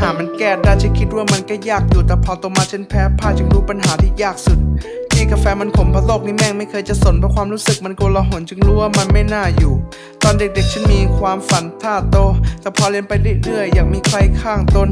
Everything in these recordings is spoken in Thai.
หามันแก้ได้ฉันคิดว่ามันก็ยากอยู่ แต่พอโตมาฉันแพ้พ่ายจึงรู้ปัญหาที่ยากสุดที่กาแฟมันขมเพราะโลกนี้แม่งไม่เคยจะสนเพราะความรู้สึกมันโกลาหลจึงรู้ว่ามันไม่น่าอยู่ ตอนเด็กๆฉันมีความฝันท่าโต แต่พอเรียนไปเรื่อยๆอยากมีใครข้างตน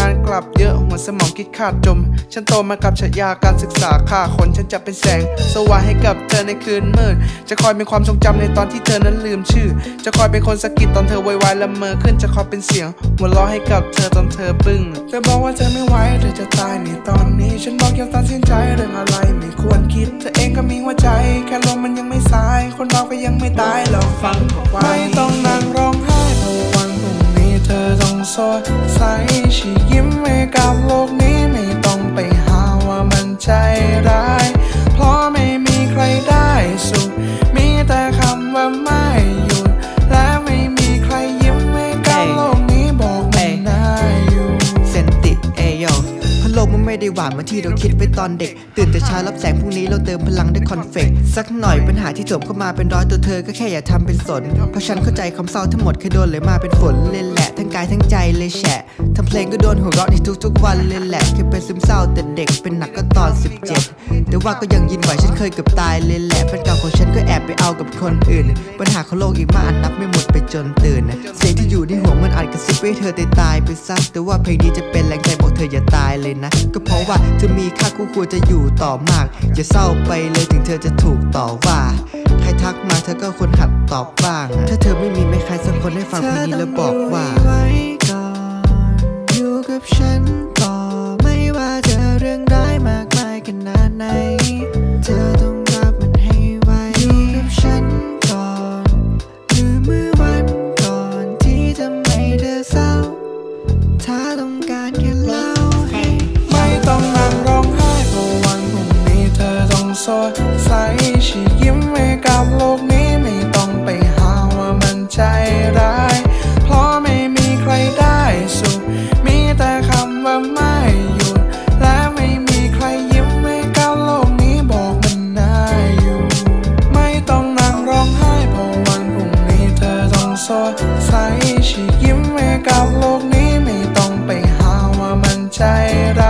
งานกลับเยอะหัวสมองคิดขาดจม ฉันโตมากับฉายาการศึกษาค่าคนฉันจะเป็นแสง สว่างให้กับเธอในคืนมืดจะคอยเป็นความทรงจำในตอนที่เธอนั้นลืมชื่อ จะคอยเป็นคนสะกิดตอนเธอไวๆละเมอขึ้นจะคอยเป็นเสียงหัวเราะให้กับเธอตอนเธอปึ้งเธอบอกว่าเธอไม่ไหวเธอจะตายในตอนนี้ ฉันบอกย่าตัดสินใจเรื่องอะไรไม่ควรคิด เธอเองก็มีหัวใจ แค่ลมมันยังไม่สาย คนเราก็ยังไม่ตายลองฟังบอกว่าไม่ต้องนั่ง สดใส ชียิ้มให้กับโลก ได้หวานเหมือนที่เราคิดไปตอนเด็ก ตื่นแต่เช้ารับแสงพรุ่งนี้เราเติมพลังด้วยคอนเฟกสักหน่อยปัญหาที่โถมเข้ามาเป็นร้อยตัวเธอก็แค่อย่าทำเป็นสน เพราะฉันเข้าใจคำเศร้าทั้งหมดเคยโดนเลยมาเป็นฝนเลยแหละ ทั้งกายทั้งใจเลยแฉะทำเพลงก็โดนหัวเราะในทุกๆวันเลยแหละเคยเป็นซึมเศร้าแต่เด็กเป็นหนักก็ตอน 17 แต่ว่าก็ยังยินไหวฉันเคยเกือบตายเลยแหละแฟนเก่าของฉันก็แอบไปเอากับคนอื่น ปัญหาของโลกอีกมากอันนับไม่หมดไปจนตื่นเสียงที่อยู่ในหัวมันอาจกระซิบให้เธอตายตายไปซะแต่ว่าเพลงนี้จะเป็นแรงใจบอกเธออย่าตายเลยนะก็เพราะว่าเธอมีค่าคู่ควรจะอยู่ต่อมาก อย่าเศร้าไปเลยถึงเธอจะถูกต่อว่า ใครทักมาเธอก็ควรหัดตอบบ้าง ถ้าเธอไม่มีไม่ใครสักคนให้ฟังเพลงนี้แล้วบอกว่าอยู่กับฉันต่อไม่ว่าจะเรื่องร้ายมากมายขนาดไหนเธอต้องรับมันให้ไวอยู่กับฉันก่อนหรือเมื่อวันก่อนที่ทำให้เธอเศร้าถ้าต้อง ใสฉีกยิ้มให้กับโลกนี้ไม่ต้องไปหาว่ามันใจร้าย เพราะไม่มีใครได้สุข มีแต่คำว่าไม่หยุด และไม่มีใครยิ้มให้กับโลกนี้บอกมันน่าอยู่ ไม่ต้องนั่งร้องไห้เพราะวันพรุ่งนี้เธอต้องสดใสฉีกยิ้มให้กับโลกนี้ไม่ต้องไปหาว่ามันใจร้าย